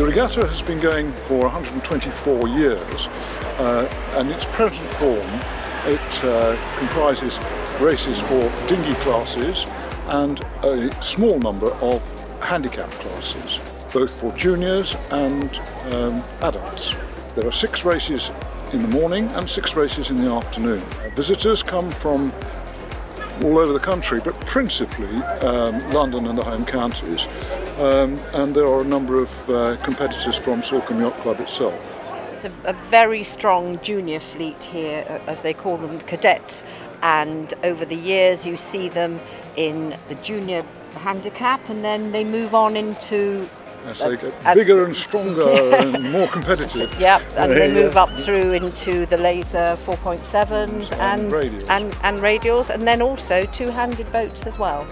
The regatta has been going for 124 years uh, and its present form it uh, comprises races for dinghy classes and a small number of handicap classes, both for juniors and um, adults. There are six races in the morning and six races in the afternoon. Visitors come from all over the country, but principally um, London and the home counties. Um, and there are a number of uh, competitors from Salcombe Yacht Club itself. It's a, a very strong junior fleet here, uh, as they call them, cadets. And over the years, you see them in the junior handicap, and then they move on into as they get as bigger and stronger and more competitive. Yep, and they move up through into the laser 4.7s and, and, radials. and, and radials, and then also two-handed boats as well.